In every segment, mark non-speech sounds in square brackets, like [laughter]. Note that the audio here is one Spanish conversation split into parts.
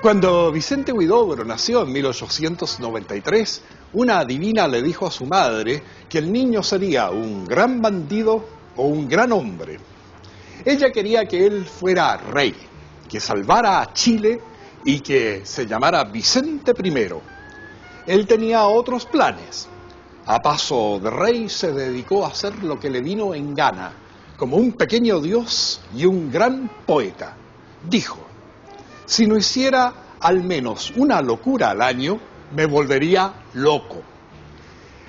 Cuando Vicente Huidobro nació en 1893, una adivina le dijo a su madre que el niño sería un gran bandido o un gran hombre. Ella quería que él fuera rey, que salvara a Chile y que se llamara Vicente I. Él tenía otros planes. A paso de rey se dedicó a hacer lo que le vino en gana, como un pequeño dios y un gran poeta. Dijo, si no hiciera al menos una locura al año, me volvería loco.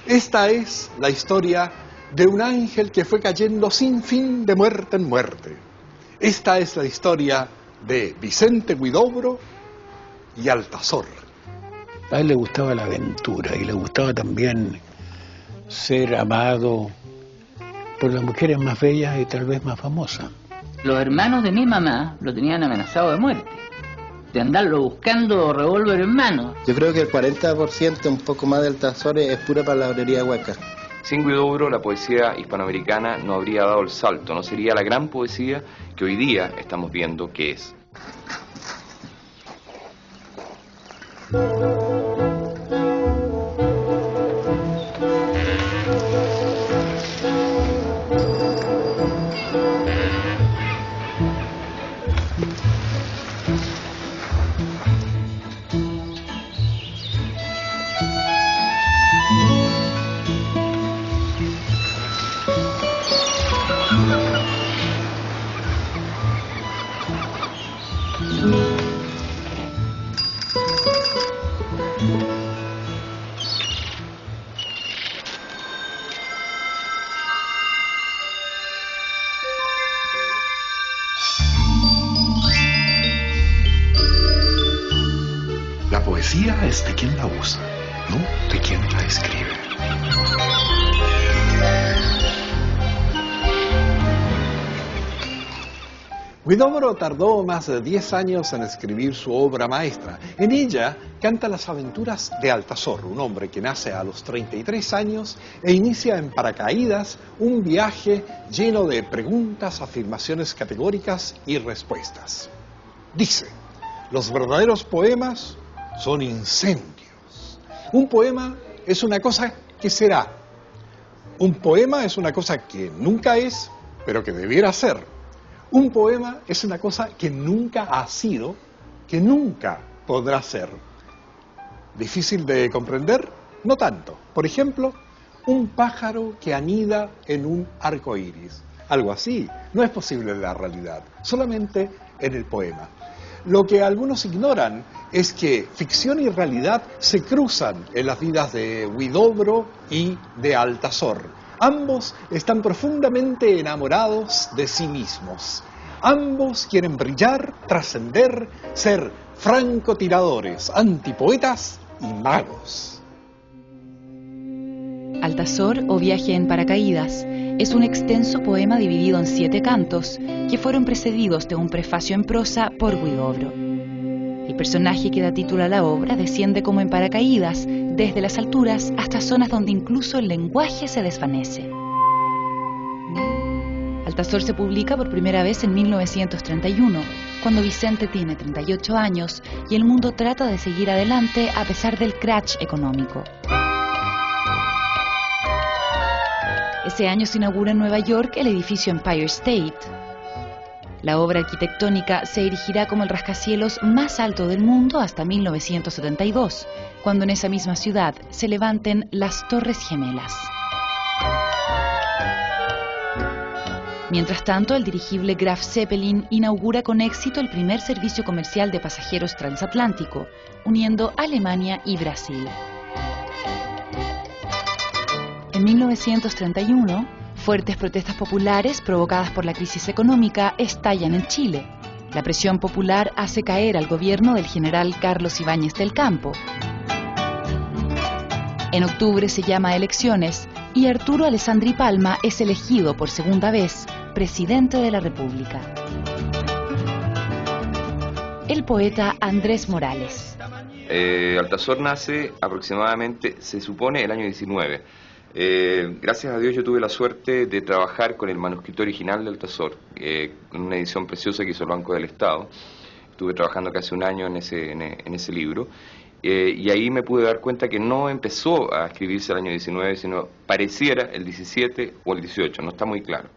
Esta es la historia de un ángel que fue cayendo sin fin de muerte en muerte. Esta es la historia de Vicente Guidobro y Altazor. A él le gustaba la aventura y le gustaba también ser amado por las mujeres más bellas y tal vez más famosas. Los hermanos de mi mamá lo tenían amenazado de muerte, de andarlo buscando revólver en mano. Yo creo que el 40%, un poco más del Altazor, es pura palabrería hueca. Sin Guidobro, la poesía hispanoamericana no habría dado el salto, no sería la gran poesía que hoy día estamos viendo que es. Tardó más de 10 años en escribir su obra maestra. En ella canta las aventuras de Altazor, un hombre que nace a los 33 años e inicia en paracaídas un viaje lleno de preguntas, afirmaciones categóricas y respuestas. Dice, los verdaderos poemas son incendios. Un poema es una cosa que será. Un poema es una cosa que nunca es, pero que debiera ser. Un poema es una cosa que nunca ha sido, que nunca podrá ser. ¿Difícil de comprender? No tanto. Por ejemplo, un pájaro que anida en un arco iris. Algo así no es posible en la realidad, solamente en el poema. Lo que algunos ignoran es que ficción y realidad se cruzan en las vidas de Huidobro y de Altazor. Ambos están profundamente enamorados de sí mismos. Ambos quieren brillar, trascender, ser francotiradores, antipoetas y magos. Altazor o Viaje en Paracaídas es un extenso poema dividido en siete cantos que fueron precedidos de un prefacio en prosa por Huidobro. El personaje que da título a la obra desciende como en paracaídas desde las alturas hasta zonas donde incluso el lenguaje se desvanece. Altazor se publica por primera vez en 1931, cuando Vicente tiene 38 años y el mundo trata de seguir adelante a pesar del crash económico. Ese año se inaugura en Nueva York el edificio Empire State. La obra arquitectónica se erigirá como el rascacielos más alto del mundo hasta 1972, cuando en esa misma ciudad se levanten las Torres Gemelas. Mientras tanto, el dirigible Graf Zeppelin inaugura con éxito el primer servicio comercial de pasajeros transatlántico, uniendo Alemania y Brasil. En 1931, fuertes protestas populares provocadas por la crisis económica estallan en Chile. La presión popular hace caer al gobierno del general Carlos Ibáñez del Campo. En octubre se llama a elecciones y Arturo Alessandri Palma es elegido por segunda vez presidente de la República. El poeta Andrés Morales. Eh, Altazor nace aproximadamente, se supone, el año 19. Eh, gracias a Dios yo tuve la suerte de trabajar con el manuscrito original de Altazor, eh, una edición preciosa que hizo el Banco del Estado. estuve trabajando casi un año en ese, en, ese libro, eh, y ahí me pude dar cuenta que no empezó a escribirse el año 19, sino pareciera el 17 o el 18, no está muy claro.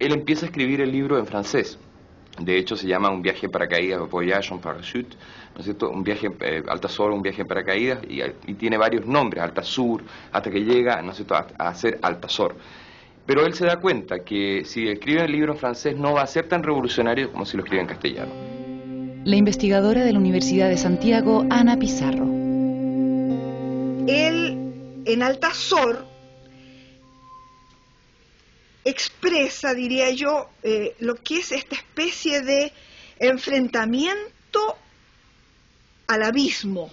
Él empieza a escribir el libro en francés, de hecho, se llama Un viaje en paracaídas, Voyage en parachute, ¿no es cierto? Un viaje, eh, Sur, un viaje en paracaídas, y, y, tiene varios nombres, Alta Sur, hasta que llega, ¿no es cierto?, a, a ser Altazor. Pero él se da cuenta que si escribe el libro en francés no va a ser tan revolucionario como si lo escribe en castellano. La investigadora de la Universidad de Santiago, Ana Pizarro. Él, en Altazor, expresa, diría yo, eh, lo que es esta especie de enfrentamiento al abismo.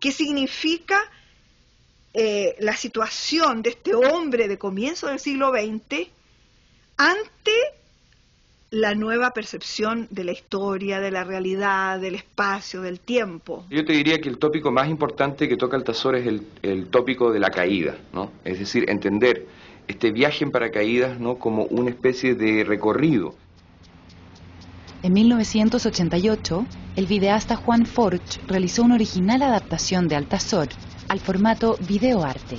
¿Qué significa eh, la situación de este hombre de comienzo del siglo XX ante la nueva percepción de la historia, de la realidad, del espacio, del tiempo. Yo te diría que el tópico más importante que toca Altazor es el, el tópico de la caída, ¿no? Es decir, entender este viaje en paracaídas ¿no? como una especie de recorrido. En 1988, el videasta Juan Forch realizó una original adaptación de Altazor al formato videoarte.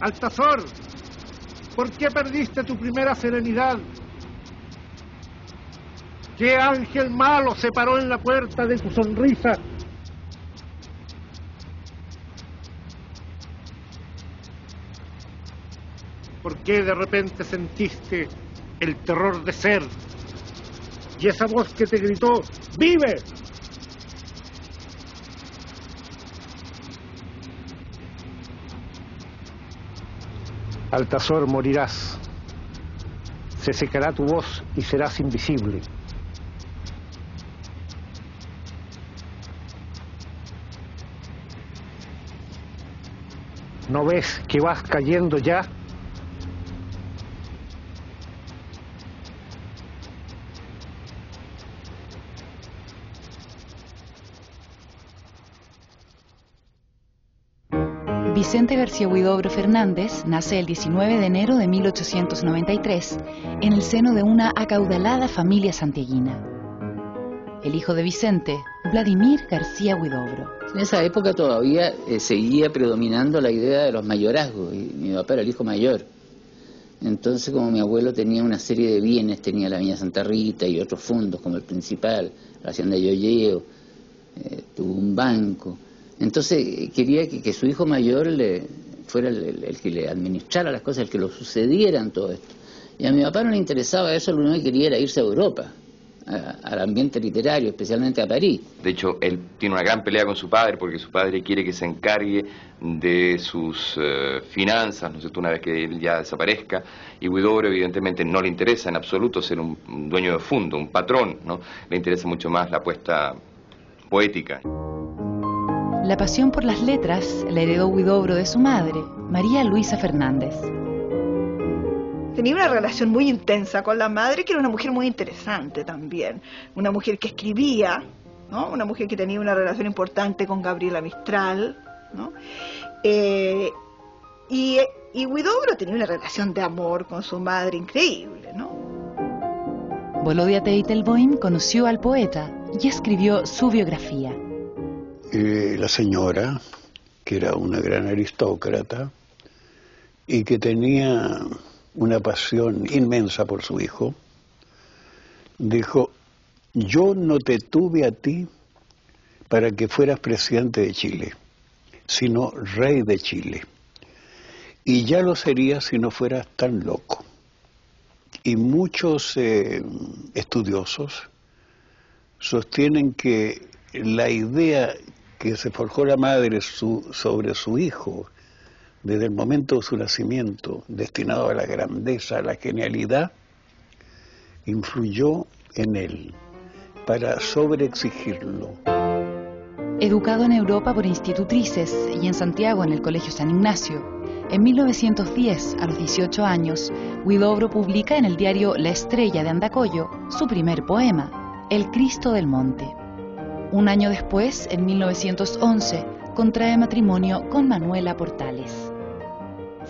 Altazor, ¿por qué perdiste tu primera serenidad? ¿Qué ángel malo se paró en la puerta de tu sonrisa ¿Por qué de repente sentiste el terror de ser? Y esa voz que te gritó, ¡vive! Altazor morirás. Se secará tu voz y serás invisible. ¿No ves que vas cayendo ya? Vicente García Huidobro Fernández nace el 19 de enero de 1893 en el seno de una acaudalada familia santiaguina. El hijo de Vicente, Vladimir García Huidobro. En esa época todavía eh, seguía predominando la idea de los mayorazgos y mi papá era el hijo mayor. Entonces, como mi abuelo tenía una serie de bienes, tenía la Viña Santa Rita y otros fondos como el principal, la Hacienda de Yoyeo, eh, tuvo un banco. Entonces quería que, su hijo mayor le, fuera el, que le administrara las cosas, el que lo sucedieran todo esto. Y a mi papá no le interesaba eso, lo único que quería era irse a Europa, al ambiente literario, especialmente a París. De hecho, él tiene una gran pelea con su padre porque su padre quiere que se encargue de sus eh, finanzas, ¿no sé, una vez que él ya desaparezca. Y Huidobro, evidentemente, no le interesa en absoluto ser un, un dueño de fondo, un patrón, ¿no? Le interesa mucho más la apuesta poética. La pasión por las letras la heredó Huidobro de su madre, María Luisa Fernández. Tenía una relación muy intensa con la madre, que era una mujer muy interesante también. Una mujer que escribía, ¿no? una mujer que tenía una relación importante con Gabriela Mistral. ¿no? Eh, y, y Huidobro tenía una relación de amor con su madre increíble. ¿no? Volodia Teitelboim conoció al poeta y escribió su biografía. La señora, que era una gran aristócrata y que tenía una pasión inmensa por su hijo, dijo, yo no te tuve a ti para que fueras presidente de Chile, sino rey de Chile. Y ya lo serías si no fueras tan loco. Y muchos eh, estudiosos sostienen que la idea que se forjó la madre sobre su hijo desde el momento de su nacimiento, destinado a la grandeza, a la genialidad, influyó en él para sobreexigirlo. Educado en Europa por institutrices y en Santiago en el Colegio San Ignacio, en 1910, a los 18 años, Huidobro publica en el diario La Estrella de Andacoyo su primer poema, El Cristo del Monte. Un año después, en 1911, contrae matrimonio con Manuela Portales.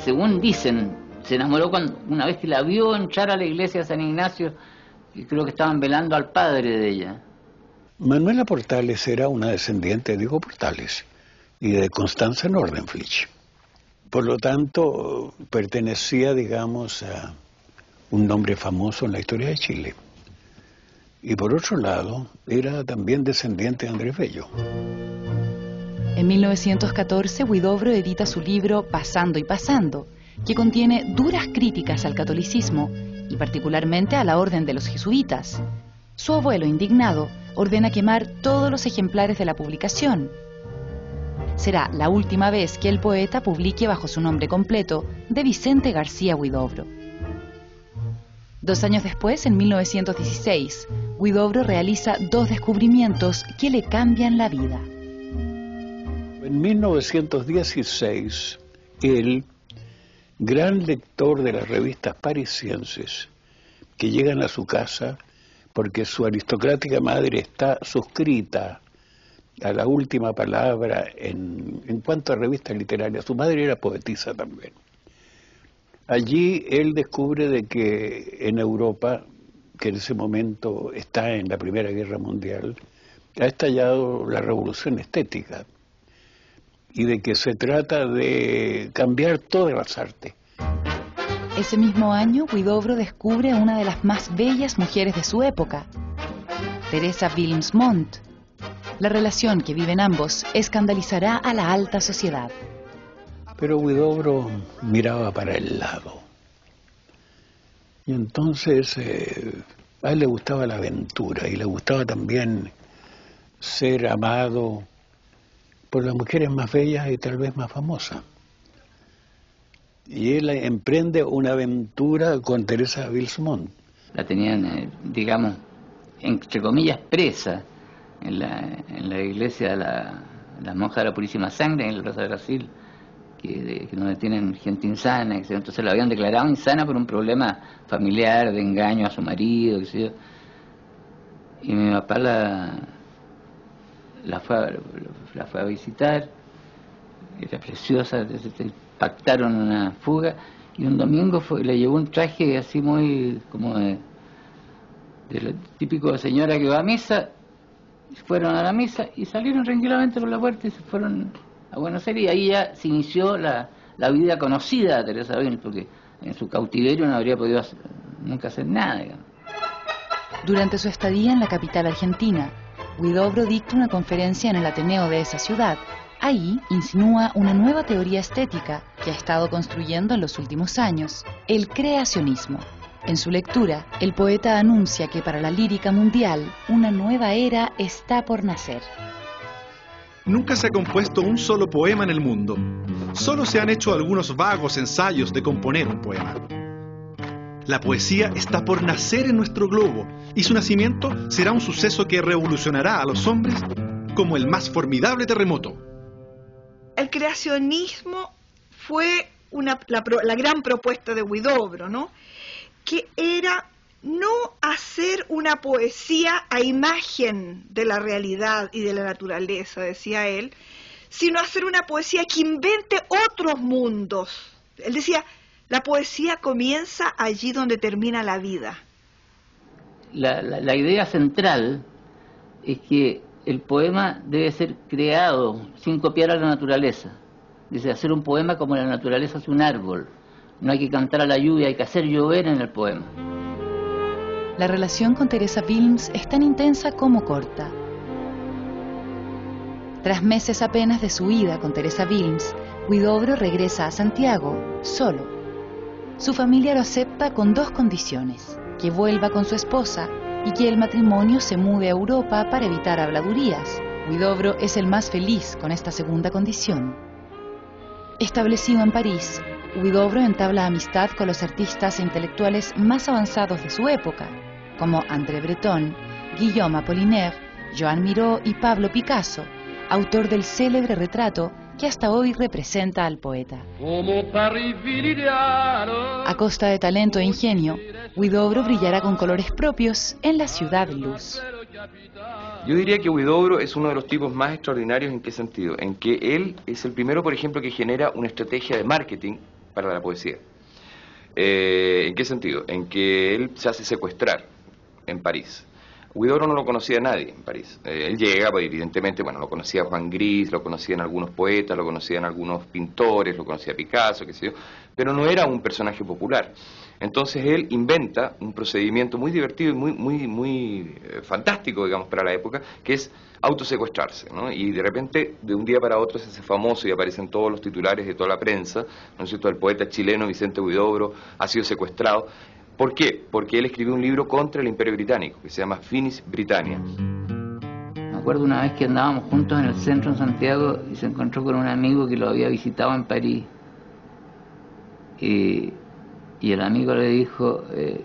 Según dicen, se enamoró cuando, una vez que la vio entrar a la iglesia de San Ignacio y creo que estaban velando al padre de ella. Manuela Portales era una descendiente de Diego Portales y de Constanza Nordenflich. Por lo tanto, pertenecía, digamos, a un nombre famoso en la historia de Chile. Y por otro lado, era también descendiente de Andrés Bello. En 1914, Huidobro edita su libro Pasando y Pasando, que contiene duras críticas al catolicismo y particularmente a la orden de los jesuitas. Su abuelo, indignado, ordena quemar todos los ejemplares de la publicación. Será la última vez que el poeta publique bajo su nombre completo de Vicente García Huidobro. Dos años después, en 1916, Huidobro realiza dos descubrimientos que le cambian la vida. En 1916, él, gran lector de las revistas parisienses, que llegan a su casa porque su aristocrática madre está suscrita a la última palabra en, en cuanto a revistas literarias. Su madre era poetisa también. Allí él descubre de que en Europa, que en ese momento está en la Primera Guerra Mundial, ha estallado la revolución estética y de que se trata de cambiar todas las artes. Ese mismo año, Huidobro descubre a una de las más bellas mujeres de su época, Teresa Wilms Montt. La relación que viven ambos escandalizará a la alta sociedad. Pero Huidobro miraba para el lado. Y entonces eh, a él le gustaba la aventura y le gustaba también ser amado por las mujeres más bellas y tal vez más famosas. Y él emprende una aventura con Teresa Wilsmont. La tenían, eh, digamos, entre comillas, presa en la, en la iglesia de la, la monja de la Purísima Sangre en el Rosa de Brasil que, donde tienen gente insana, entonces la habían declarado insana por un problema familiar, de engaño a su marido, Y mi papá la, la, fue, la fue a visitar, era preciosa, pactaron una fuga y un domingo fue, le llevó un traje así muy como de, de lo típico señora que va a misa, fueron a la misa y salieron tranquilamente por la puerta y se fueron a Buenos y ahí ya se inició la, vida conocida de Teresa Bell, porque en su cautiverio no habría podido nunca hacer nada. Durante su estadía en la capital argentina, Huidobro dicta una conferencia en el Ateneo de esa ciudad. Ahí insinúa una nueva teoría estética que ha estado construyendo en los últimos años, el creacionismo. En su lectura, el poeta anuncia que para la lírica mundial una nueva era está por nacer. Nunca se ha compuesto un solo poema en el mundo. Solo se han hecho algunos vagos ensayos de componer un poema. La poesía está por nacer en nuestro globo y su nacimiento será un suceso que revolucionará a los hombres como el más formidable terremoto. El creacionismo fue la, la, gran propuesta de Huidobro, ¿no? Que era no hacer una poesía a imagen de la realidad y de la naturaleza, decía él, sino hacer una poesía que invente otros mundos. Él decía, la poesía comienza allí donde termina la vida. La, idea central es que el poema debe ser creado sin copiar a la naturaleza. Dice, hacer un poema como la naturaleza hace un árbol. No hay que cantar a la lluvia, hay que hacer llover en el poema. La relación con Teresa Wilms es tan intensa como corta. Tras meses apenas de su ida con Teresa Wilms, Huidobro regresa a Santiago, solo. Su familia lo acepta con dos condiciones, que vuelva con su esposa y que el matrimonio se mude a Europa para evitar habladurías. Huidobro es el más feliz con esta segunda condición. Establecido en París, Huidobro entabla amistad con los artistas e intelectuales más avanzados de su época, como André Breton, Guillaume Apollinaire, Joan Miró y Pablo Picasso, autor del célebre retrato que hasta hoy representa al poeta. A costa de talento e ingenio, Huidobro brillará con colores propios en la ciudad luz. Yo diría que Huidobro es uno de los tipos más extraordinarios en qué sentido, en que él es el primero, por ejemplo, que genera una estrategia de marketing para la poesía. Eh, ¿En qué sentido? En que él se hace secuestrar en París. Huidobro no lo conocía nadie en París. Eh, él llega, pues, evidentemente, bueno, lo conocía Juan Gris, lo conocían algunos poetas, lo conocían algunos pintores, lo conocía Picasso, qué sé yo, pero no era un personaje popular. Entonces él inventa un procedimiento muy divertido y muy, muy, muy eh, fantástico, digamos, para la época, que es autosecuestrarse, ¿no? Y de repente, de un día para otro, se hace famoso y aparecen todos los titulares de toda la prensa, ¿no es cierto? El poeta chileno Vicente Huidobro ha sido secuestrado. ¿Por qué? Porque él escribió un libro contra el Imperio Británico, que se llama Finis Britannia. Me acuerdo una vez que andábamos juntos en el centro en Santiago y se encontró con un amigo que lo había visitado en París. Y, el amigo le dijo, eh,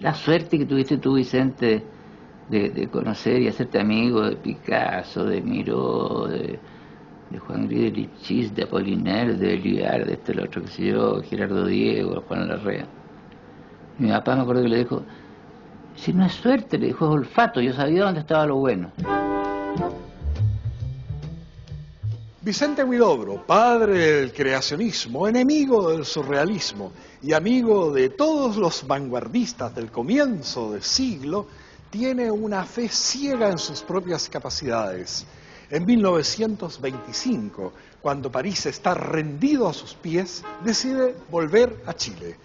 la suerte que tuviste tú, Vicente, de, conocer y hacerte amigo de Picasso, de Miró, de, Juan Gris de Lichis, de Apollinaire, de Eliar, de este el otro que sé yo, Gerardo Diego, Juan Larrea. Mi papá me acuerdo que le dijo, si no es suerte, le dijo, es olfato, yo sabía dónde estaba lo bueno. Vicente Huidobro, padre del creacionismo, enemigo del surrealismo y amigo de todos los vanguardistas del comienzo del siglo, tiene una fe ciega en sus propias capacidades. En 1925, cuando París está rendido a sus pies, decide volver a Chile.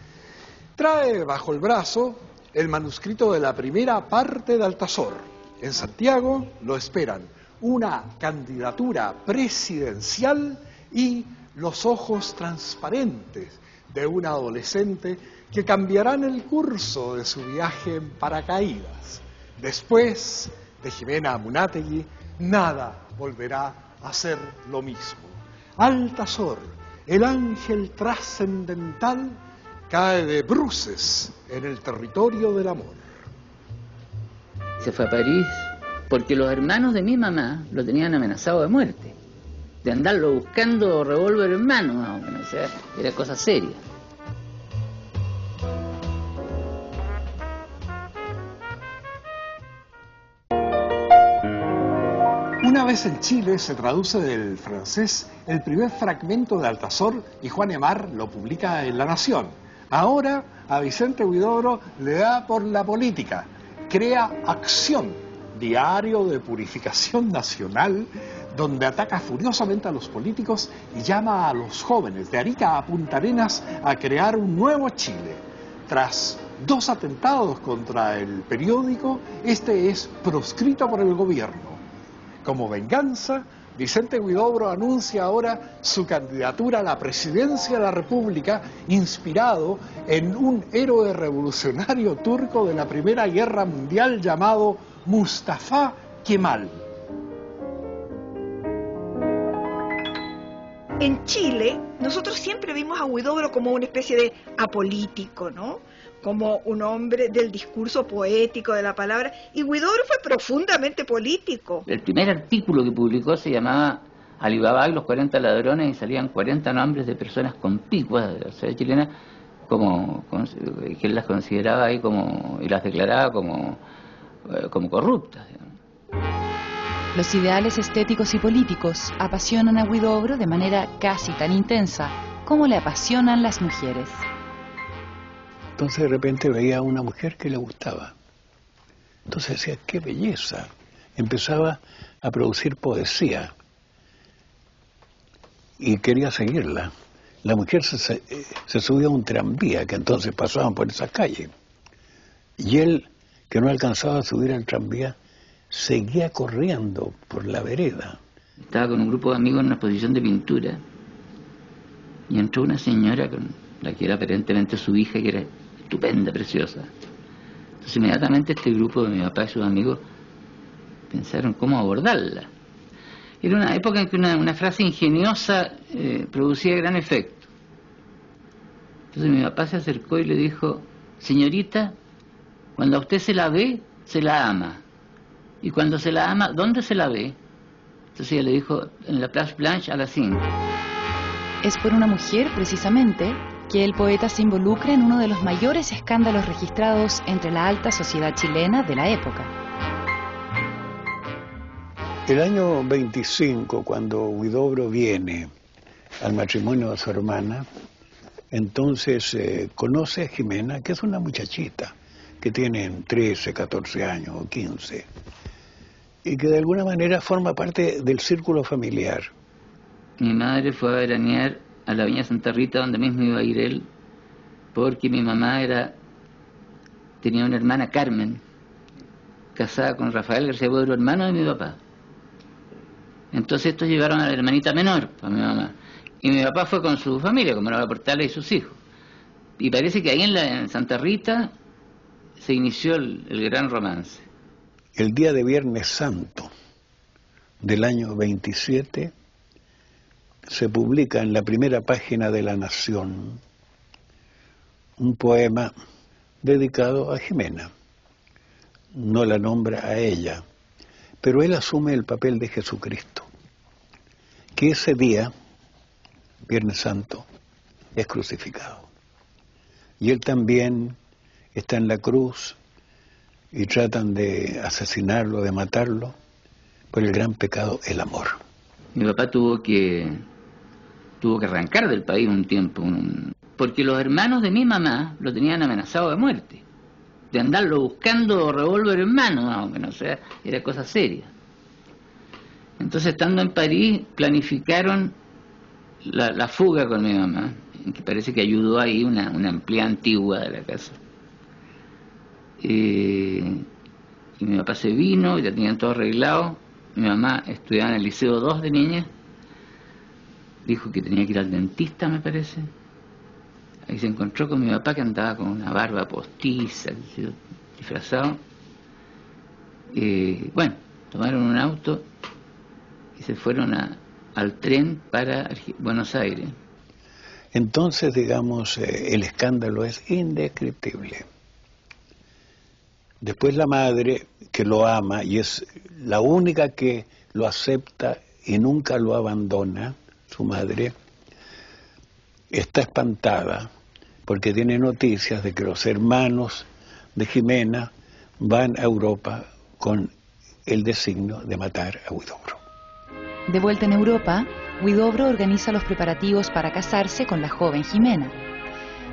Trae bajo el brazo el manuscrito de la primera parte de Altazor. En Santiago lo esperan una candidatura presidencial y los ojos transparentes de un adolescente que cambiarán el curso de su viaje en paracaídas. Después de Jimena Munátegui, nada volverá a ser lo mismo. Altazor, el ángel trascendental, cae de bruces en el territorio del amor. Se fue a París porque los hermanos de mi mamá lo tenían amenazado de muerte, de andarlo buscando revólver en mano, o sea, era cosa seria. Una vez en Chile se traduce del francés el primer fragmento de Altazor y Juan Emar lo publica en La Nación. Ahora a Vicente Huidobro le da por la política, crea Acción, diario de purificación nacional, donde ataca furiosamente a los políticos y llama a los jóvenes de Arica a Punta Arenas a crear un nuevo Chile. Tras dos atentados contra el periódico, este es proscrito por el gobierno. Como venganza, Vicente Huidobro anuncia ahora su candidatura a la presidencia de la República inspirado en un héroe revolucionario turco de la Primera Guerra Mundial llamado Mustafa Kemal. En Chile, nosotros siempre vimos a Huidobro como una especie de apolítico, ¿no? Como un hombre del discurso poético de la palabra, y Huidobro fue profundamente político. El primer artículo que publicó se llamaba Alibaba y los 40 ladrones y salían 40 nombres de personas con picuas de la sociedad chilena como, que él las consideraba ahí como y las declaraba como, eh, como corruptas. Los ideales estéticos y políticos apasionan a Huidobro de manera casi tan intensa como le apasionan las mujeres. Entonces de repente veía a una mujer que le gustaba. Entonces decía, qué belleza. Empezaba a producir poesía y quería seguirla. La mujer se, se subía a un tranvía que entonces pasaban por esa calle. Y él, que no alcanzaba a subir al tranvía, seguía corriendo por la vereda. Estaba con un grupo de amigos en una exposición de pintura y entró una señora con la que era aparentemente su hija, que era estupenda, preciosa. Entonces inmediatamente este grupo de mi papá y sus amigos pensaron cómo abordarla. Era una época en que una, frase ingeniosa eh, producía gran efecto. Entonces mi papá se acercó y le dijo, señorita, cuando a usted se la ve, se la ama. Y cuando se la ama, ¿dónde se la ve? Entonces ella le dijo, en la Place Blanche a las 5. Es por una mujer, precisamente, que el poeta se involucra en uno de los mayores escándalos registrados entre la alta sociedad chilena de la época. El año 25, cuando Huidobro viene al matrimonio de su hermana, entonces eh, conoce a Jimena, que es una muchachita, que tienen 13, 14 años o 15, y que de alguna manera forma parte del círculo familiar. Mi madre fue a veranear a la Viña Santa Rita, donde mismo iba a ir él, porque mi mamá era tenía una hermana Carmen, casada con Rafael García Bodro, hermano de mi papá. Entonces estos llevaron a la hermanita menor, a mi mamá. Y mi papá fue con su familia, como era Portales y sus hijos. Y parece que ahí en, la, Santa Rita se inició el gran romance. El día de Viernes Santo del año 27 se publica en la primera página de La Nación un poema dedicado a Jimena. No la nombra a ella, pero él asume el papel de Jesucristo, que ese día, Viernes Santo, es crucificado. Y él también está en la cruz y tratan de asesinarlo, de matarlo, por el gran pecado, el amor. Mi papá tuvo que tuvo que arrancar del país un tiempo, porque los hermanos de mi mamá lo tenían amenazado de muerte, de andarlo buscando revólver en mano, aunque no sea, era cosa seria. Entonces, estando en París, planificaron la, fuga con mi mamá, que parece que ayudó ahí una, una empleada antigua de la casa. Eh, y mi papá se vino, ya tenían todo arreglado. Mi mamá estudiaba en el Liceo 2 de niña. Dijo que tenía que ir al dentista, me parece. Ahí se encontró con mi papá que andaba con una barba postiza, disfrazado. Eh, bueno, tomaron un auto y se fueron al tren para Buenos Aires. Entonces, digamos, eh, el escándalo es indescriptible. Después la madre, que lo ama y es la única que lo acepta y nunca lo abandona, su madre, está espantada porque tiene noticias de que los hermanos de Jimena van a Europa con el designio de matar a Huidobro. De vuelta en Europa, Huidobro organiza los preparativos para casarse con la joven Jimena.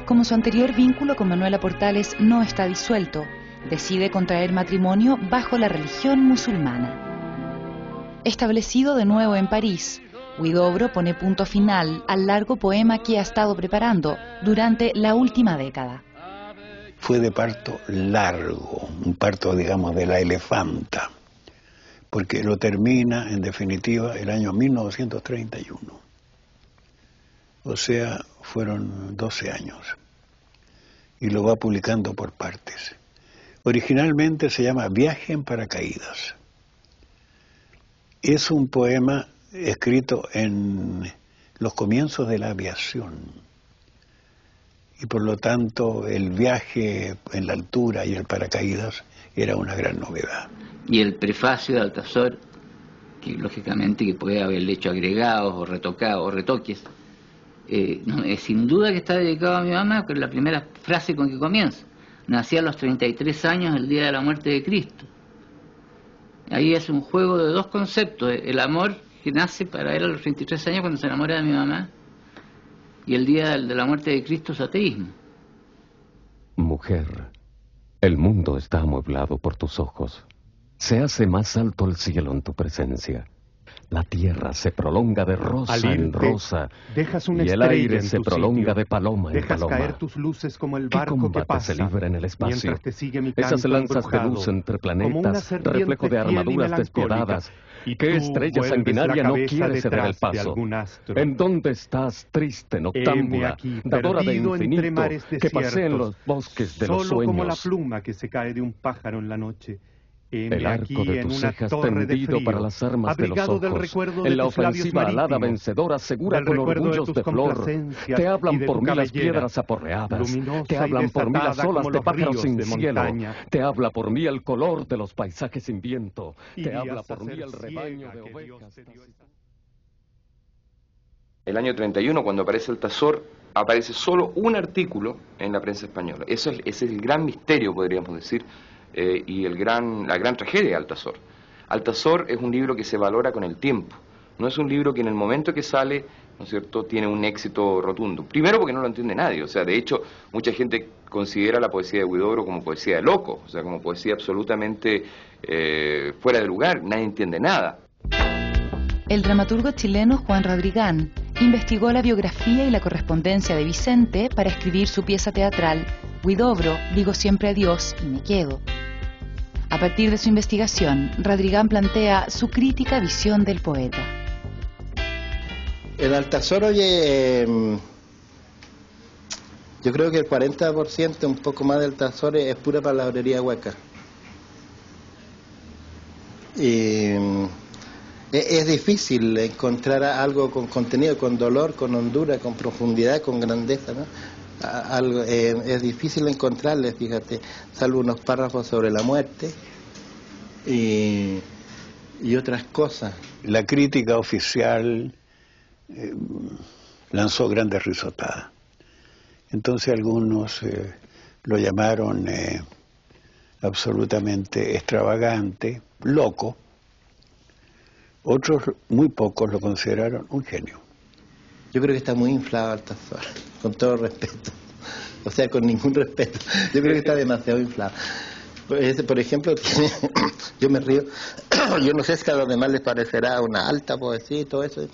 Como su anterior vínculo con Manuela Portales no está disuelto, decide contraer matrimonio bajo la religión musulmana. Establecido de nuevo en París, Huidobro pone punto final al largo poema que ha estado preparando durante la última década. Fue de parto largo, un parto, digamos, de la elefanta, porque lo termina, en definitiva, el año 1931. O sea, fueron 12 años. Y lo va publicando por partes. Originalmente se llama Viaje en paracaídas. Es un poema escrito en los comienzos de la aviación. Y por lo tanto el viaje en la altura y el paracaídas era una gran novedad. Y el prefacio de Altazor, que lógicamente que puede haber hecho agregados o retocados o retoques, eh, es sin duda que está dedicado a mi mamá, con la primera frase con que comienza. Nací a los 33 años el día de la muerte de Cristo. Ahí es un juego de dos conceptos, el amor que nace para él a los 33 años cuando se enamora de mi mamá y el día de la muerte de Cristo su ateísmo. Mujer, el mundo está amueblado por tus ojos. Se hace más alto el cielo en tu presencia. La tierra se prolonga de rosa en rosa dejas una y el aire se prolonga de paloma en dejas paloma. caer tus luces como el ¿Qué barco que combate pasa se libra en el espacio? mientras te sigue mi Esas lanzas de luz entre planetas, reflejo de armaduras despiadadas. Y ¿Qué estrella sanguinaria no quiere ceder el paso? ¿En dónde estás, triste noctámbula, aquí, dadora de infinito, que pasea en los bosques de Solo los sueños? como la pluma que se cae de un pájaro en la noche. El aquí arco de tus cejas de tendido frío, para las armas de los del ojos. recuerdo de En la ofensiva alada vencedora segura del con de orgullos tus de flor. Te hablan de por mí las piedras aporreadas. Te hablan por mí las olas de pájaros sin de cielo. Te habla por mí el color de los paisajes sin viento. Te habla por mí el rebaño de ovejas. El año 31, cuando aparece el Tazor, aparece solo un artículo en la prensa española. Eso es, ese es el gran misterio, podríamos decir, eh, y el gran, la gran tragedia de Altazor. Altazor es un libro que se valora con el tiempo. No es un libro que en el momento que sale ¿no es cierto?, tiene un éxito rotundo. Primero porque no lo entiende nadie, o sea, de hecho, mucha gente considera la poesía de Huidobro como poesía de loco, o sea, como poesía absolutamente eh, fuera de lugar, nadie entiende nada. El dramaturgo chileno Juan Rodrigán investigó la biografía y la correspondencia de Vicente para escribir su pieza teatral Huidobro, digo siempre adiós y me quedo. A partir de su investigación, Rodrigán plantea su crítica visión del poeta. El Altazor, oye, em, yo creo que el 40%, un poco más del Altazor, es pura palabrería hueca. Y em, e, es difícil encontrar algo con contenido, con dolor, con hondura, con profundidad, con grandeza, ¿no? Algo, eh, es difícil encontrarle, fíjate, salvo unos párrafos sobre la muerte y, otras cosas. La crítica oficial eh, lanzó grandes risotadas. Entonces algunos eh, lo llamaron eh, absolutamente extravagante, loco. Otros, muy pocos, lo consideraron un genio. Yo creo que está muy inflado Altazor, con todo respeto. [laughs] O sea, con ningún respeto. Yo creo que está demasiado inflado. Por ejemplo, [coughs] yo me río, [coughs] yo no sé si a los demás les parecerá una alta poesía y todo eso,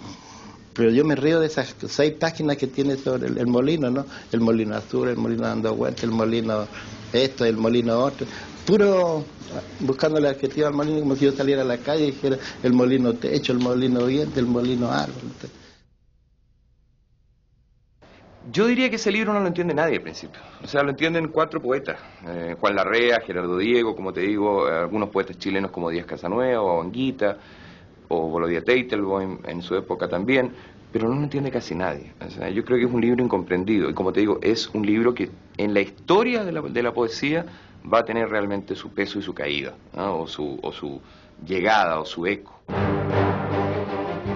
pero yo me río de esas seis páginas que tiene sobre el, molino, ¿no? El molino azul, el molino dando vueltas, el molino esto, el molino otro. Puro buscando el adjetivo al molino como si yo saliera a la calle y dijera el molino techo, el molino viento, el molino árbol. Yo diría que ese libro no lo entiende nadie al principio. O sea, lo entienden cuatro poetas. Eh, Juan Larrea, Gerardo Diego, como te digo, algunos poetas chilenos como Díaz Casanueva o Anguita o Volodya Teitelboim en su época también, pero no lo entiende casi nadie. yo creo que es un libro incomprendido y como te digo, es un libro que en la historia de la, de la poesía va a tener realmente su peso y su caída, o, su, o su llegada o su eco.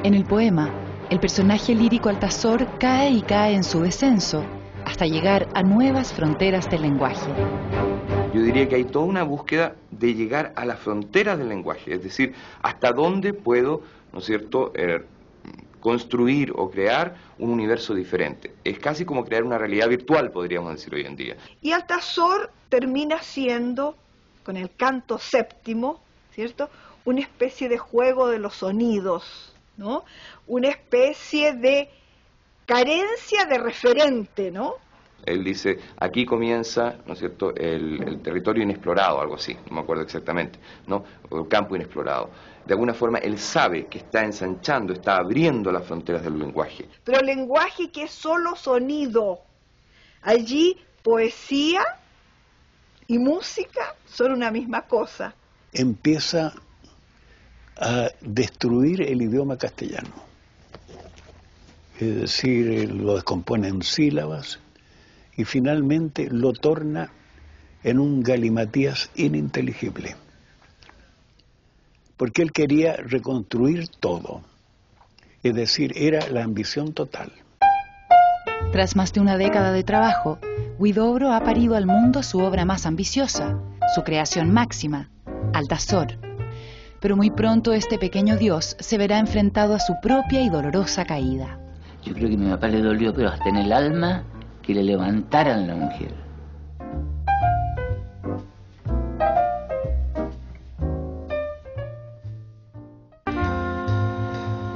En el poema, el personaje lírico Altazor cae y cae en su descenso hasta llegar a nuevas fronteras del lenguaje yo diría que hay toda una búsqueda de llegar a las fronteras del lenguaje, es decir, hasta dónde puedo, ¿no es cierto?, eh, construir o crear un universo diferente. Es casi como crear una realidad virtual, podríamos decir hoy en día. Y Altazor termina siendo, con el canto séptimo, ¿cierto?, una especie de juego de los sonidos, ¿no? Una especie de carencia de referente, ¿no? Él dice, aquí comienza, ¿no es cierto?, el, territorio inexplorado, algo así, no me acuerdo exactamente, ¿no? O el campo inexplorado. De alguna forma, él sabe que está ensanchando, está abriendo las fronteras del lenguaje. Pero el lenguaje que es solo sonido. Allí, poesía y música son una misma cosa. Empieza a destruir el idioma castellano. Es decir, lo descompone en sílabas, y finalmente lo torna en un galimatías ininteligible. Porque él quería reconstruir todo, es decir, era la ambición total. Tras más de una década de trabajo, Huidobro ha parido al mundo su obra más ambiciosa, su creación máxima, Altazor. Pero muy pronto este pequeño dios se verá enfrentado a su propia y dolorosa caída. Yo creo que a mi papá le dolió, pero hasta en el alma, que le levantaran la mujer.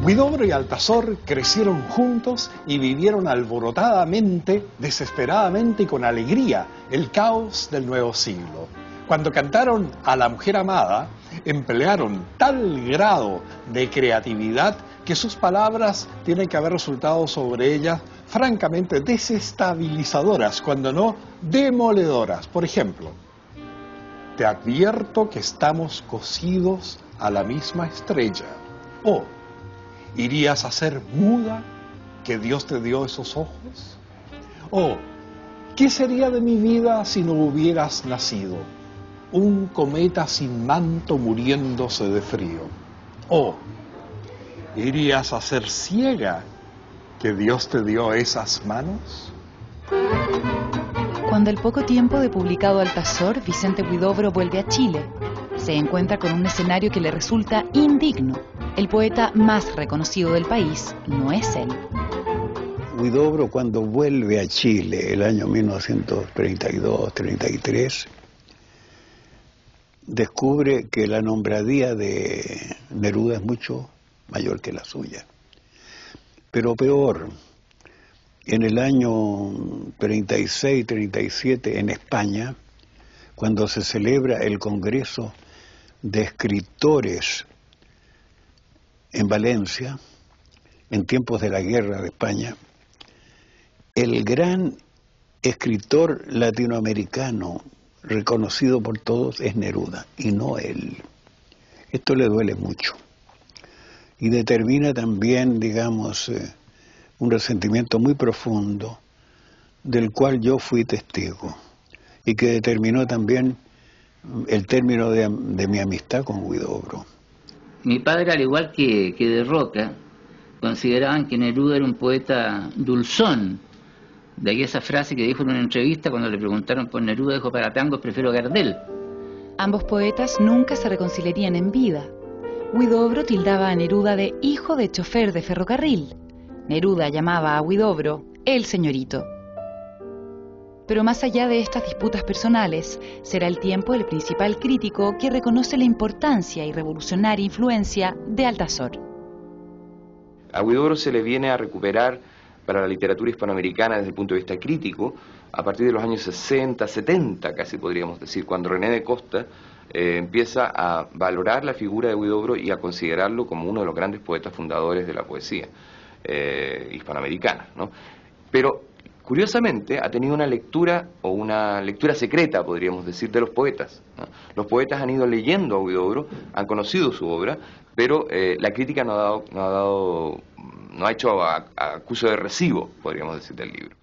Guidobro y Altazor crecieron juntos y vivieron alborotadamente, desesperadamente y con alegría el caos del nuevo siglo. Cuando cantaron a la mujer amada, emplearon tal grado de creatividad que sus palabras tienen que haber resultado sobre ellas francamente desestabilizadoras, cuando no demoledoras. Por ejemplo, te advierto que estamos cosidos a la misma estrella. O, ¿irías a ser muda que Dios te dio esos ojos? O, ¿qué sería de mi vida si no hubieras nacido? Un cometa sin manto muriéndose de frío. O, ¿Irías a ser ciega que Dios te dio esas manos? Cuando el poco tiempo de publicado Altazor, Vicente Huidobro vuelve a Chile, se encuentra con un escenario que le resulta indigno. El poeta más reconocido del país no es él. Huidobro cuando vuelve a Chile el año 1932-33, descubre que la nombradía de Neruda es mucho mayor que la suya. Pero peor, en el año 36-37 en España, cuando se celebra el Congreso de Escritores en Valencia, en tiempos de la guerra de España, el gran escritor latinoamericano reconocido por todos es Neruda y no él. Esto le duele mucho y determina también, digamos, eh, un resentimiento muy profundo del cual yo fui testigo y que determinó también el término de, mi amistad con Guidobro. Mi padre, al igual que, que de Roca, consideraban que Neruda era un poeta dulzón. De ahí esa frase que dijo en una entrevista cuando le preguntaron por Neruda, dijo, para tangos prefiero Gardel. Ambos poetas nunca se reconciliarían en vida. Huidobro tildaba a Neruda de hijo de chofer de ferrocarril. Neruda llamaba a Huidobro el señorito. Pero más allá de estas disputas personales, será el tiempo el principal crítico que reconoce la importancia y revolucionaria influencia de Altazor. A Huidobro se le viene a recuperar para la literatura hispanoamericana desde el punto de vista crítico a partir de los años 60, 70, casi podríamos decir, cuando René de Costa eh, empieza a valorar la figura de Huidobro y a considerarlo como uno de los grandes poetas fundadores de la poesía eh, hispanoamericana. ¿no? Pero curiosamente ha tenido una lectura o una lectura secreta, podríamos decir, de los poetas. Los poetas han ido leyendo a Huidobro, han conocido su obra, pero eh, la crítica no ha dado, no ha, dado, no ha hecho acuso de recibo, podríamos decir, del libro.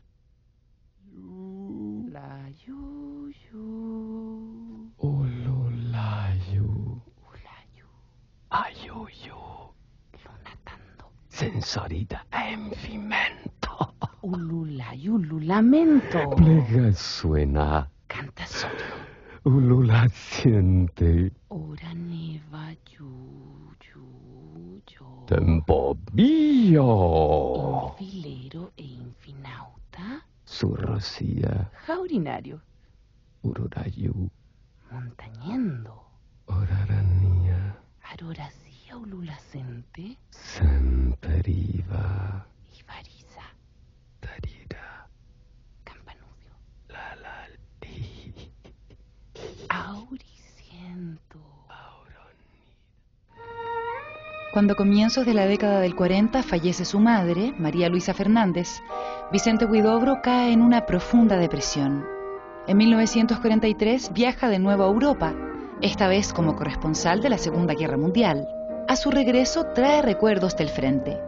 Sensorita enfimento. Ululay, ululamento. Plega suena. Canta solo. Ulula siente. Ora Tempo bio. Infilero e infinauta. Su rocía. Jaurinario. Ururayu. Comienzos de la década del 40 fallece su madre, María Luisa Fernández, Vicente Huidobro cae en una profunda depresión. En 1943 viaja de nuevo a Europa, esta vez como corresponsal de la Segunda Guerra Mundial. A su regreso trae recuerdos del frente,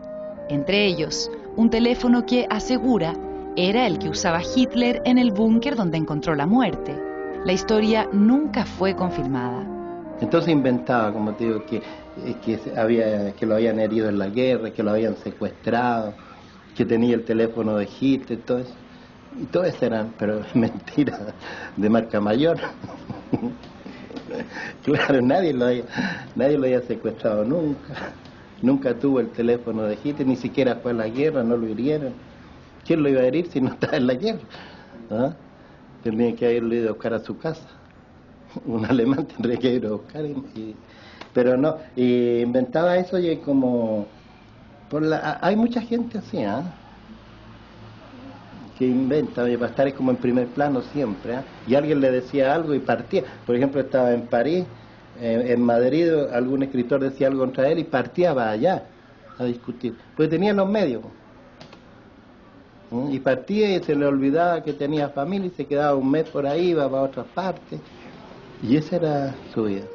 entre ellos un teléfono que asegura era el que usaba Hitler en el búnker donde encontró la muerte. La historia nunca fue confirmada. Entonces inventaba, como te digo, que, eh, que, había, que lo habían herido en la guerra, que lo habían secuestrado, que tenía el teléfono de Hitler, todo eso. Y todo eso eran, pero [laughs] mentiras de marca mayor. [laughs] claro, nadie lo, había, nadie lo había secuestrado nunca. Nunca tuvo el teléfono de Hitler, ni siquiera fue a la guerra, no lo hirieron. ¿Quién lo iba a herir si no estaba en la guerra? ¿Ah? Que haberlo ido a buscar a su casa. [laughs] Un alemán tendría que ir a buscar. pero no, y inventaba eso y como... Por la, hay mucha gente así, ¿ah? que inventa, para estar como en primer plano siempre. ¿ah? Y alguien le decía algo y partía. Por ejemplo, estaba en París, eh, en Madrid, algún escritor decía algo contra él y partía para allá a discutir. Pues tenía los medios. ¿Mm? Y partía y se le olvidaba que tenía familia y se quedaba un mes por ahí, iba para otras partes. Y esa era su vida.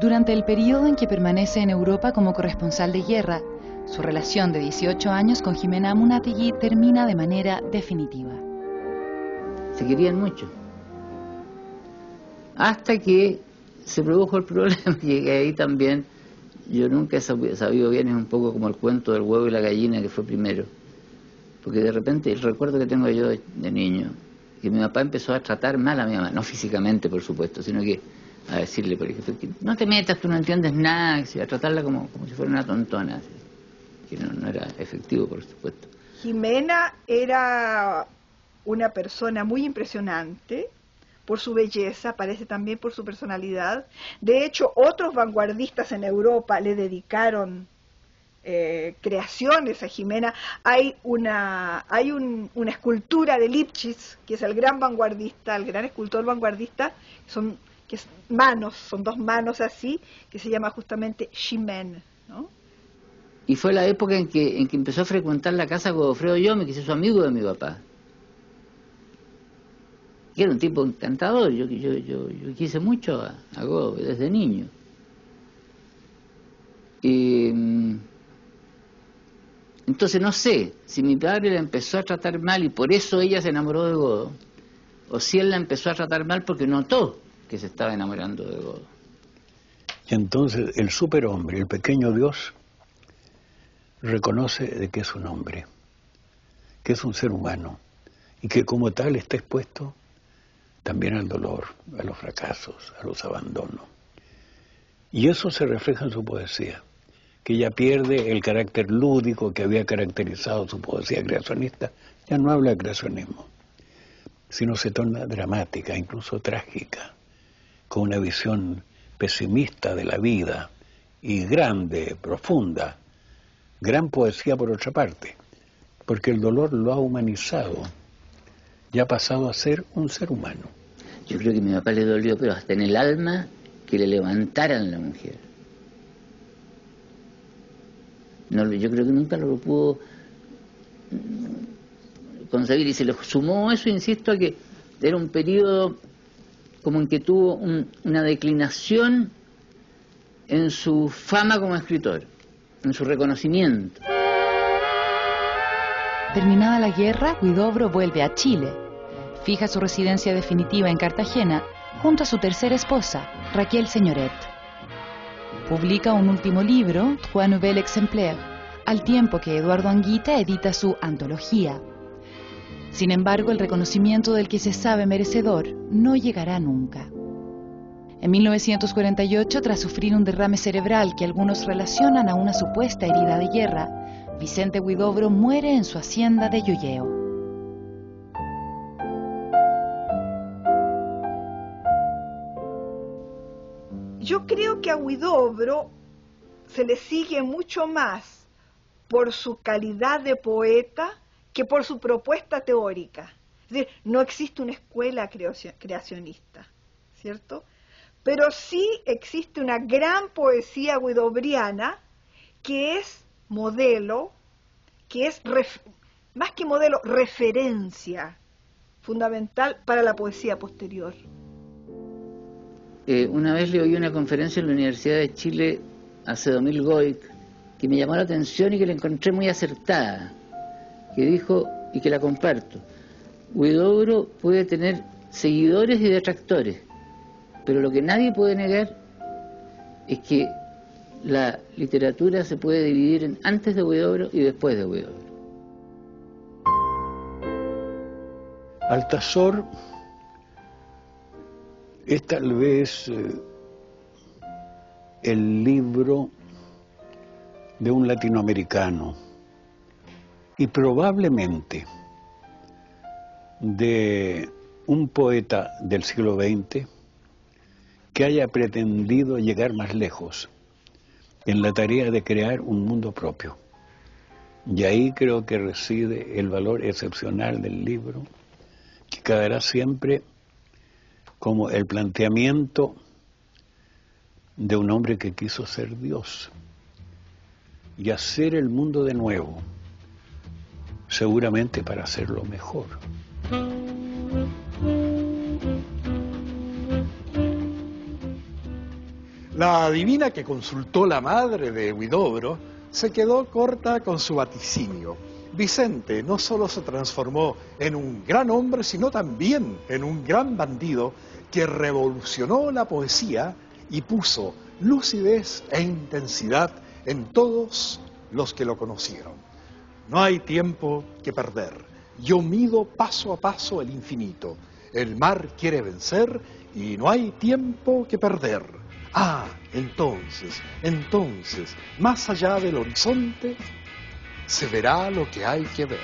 Durante el periodo en que permanece en Europa como corresponsal de guerra, su relación de 18 años con Jimena Munategui termina de manera definitiva. Se querían mucho. Hasta que se produjo el problema, [laughs] que ahí también yo nunca he sabido bien, es un poco como el cuento del huevo y la gallina que fue primero. Porque de repente el recuerdo que tengo yo de, niño, que mi papá empezó a tratar mal a mi mamá, no físicamente por supuesto, sino que a decirle, por ejemplo, no te metas, tú no entiendes nada, a tratarla como, como si fuera una tontona que no, era efectivo, por supuesto. Jimena era una persona muy impresionante por su belleza, parece también por su personalidad. De hecho, otros vanguardistas en Europa le dedicaron eh, creaciones a Jimena. Hay una, hay un- una escultura de Lipchitz, que es el gran vanguardista, el gran escultor vanguardista, son que es manos, son dos manos así, que se llama justamente Ximen, ¿no? Y fue la época en que, en que empezó a frecuentar la casa Godofredo Yome, que se hizo amigo de mi papá. Era un tipo encantador, yo, yo, yo, yo quise mucho a, a desde niño. Y, mm, entonces no sé si mi padre la empezó a tratar mal y por eso ella se enamoró de Godo, o si él la empezó a tratar mal porque notó que se estaba enamorando de Godo. Y entonces el superhombre, el pequeño Dios, reconoce de que es un hombre, que es un ser humano y que como tal está expuesto también al dolor, a los fracasos, a los abandonos. Y eso se refleja en su poesía, que ya pierde el carácter lúdico que había caracterizado su poesía creacionista, ya no habla de creacionismo, sino se torna dramática, incluso trágica, con una visión pesimista de la vida y grande, profunda, gran poesía por otra parte, porque el dolor lo ha humanizado, ya ha pasado a ser un ser humano. Yo creo que a mi papá le dolió, pero hasta en el alma, que le levantaran la mujer. No, yo creo que nunca lo pudo concebir y se le sumó eso, insisto, a que era un periodo como en que tuvo un- una declinación en su fama como escritor, en su reconocimiento. Terminada la guerra, Huidobro vuelve a Chile. Fija su residencia definitiva en Cartagena junto a su tercera esposa, Raquel Señoret. Publica un último libro, Trois Nouvelles Exemplaires, al tiempo que Eduardo Anguita edita su antología. Sin embargo, el reconocimiento del que se sabe merecedor no llegará nunca. En 1948, tras sufrir un derrame cerebral que algunos relacionan a una supuesta herida de guerra, Vicente Huidobro muere en su hacienda de Llolleo. Yo creo que a Huidobro se le sigue mucho más por su calidad de poeta que por su propuesta teórica. Es decir, no existe una escuela creacio- creacionista, ¿cierto? Pero sí existe una gran poesía guidobriana que es modelo, que es más que modelo, referencia fundamental para la poesía posterior. Eh, una vez le oí una conferencia en la Universidad de Chile a Cedomil Goic que me llamó la atención y que la encontré muy acertada, que dijo, y que la comparto, Huidobro puede tener seguidores y detractores, pero lo que nadie puede negar es que la literatura se puede dividir en antes de Huidobro y después de Huidobro. Altazor es tal vez eh, el libro de un latinoamericano y probablemente de un poeta del siglo XX que haya pretendido llegar más lejos en la tarea de crear un mundo propio. Y ahí creo que reside el valor excepcional del libro, que quedará siempre como el planteamiento de un hombre que quiso ser Dios y hacer el mundo de nuevo, seguramente para hacerlo mejor. La divina que consultó la madre de Huidobro se quedó corta con su vaticinio. Vicente no solo se transformó en un gran hombre, sino también en un gran bandido que revolucionó la poesía y puso lucidez e intensidad en todos los que lo conocieron. No hay tiempo que perder. Yo mido paso a paso el infinito. El mar quiere vencer y no hay tiempo que perder. Ah, entonces, entonces, más allá del horizonte, se verá lo que hay que ver.